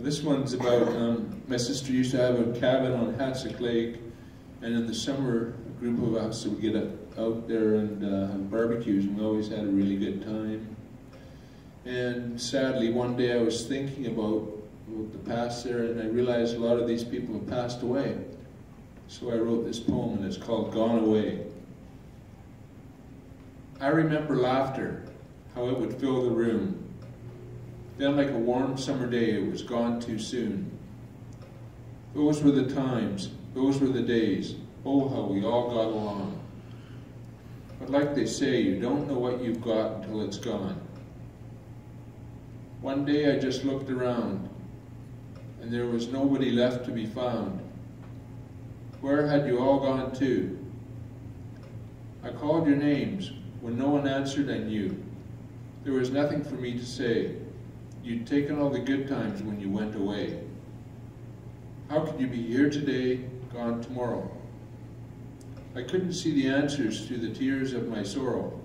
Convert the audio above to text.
Well, this one's about um, my sister used to have a cabin on Hatzic Lake, and in the summer, a group of us would get out there and uh, have barbecues, and we always had a really good time. And sadly, one day I was thinking about, about the past there, and I realized a lot of these people have passed away. So I wrote this poem, and it's called Gone Away. I remember laughter, how it would fill the room. Then, like a warm summer day, it was gone too soon. Those were the times, those were the days. Oh, how we all got along. But like they say, you don't know what you've got until it's gone. One day I just looked around, and there was nobody left to be found. Where had you all gone to? I called your names. When no one answered, I knew. There was nothing for me to say. You'd taken all the good times when you went away. How could you be here today, gone tomorrow? I couldn't see the answers through the tears of my sorrow.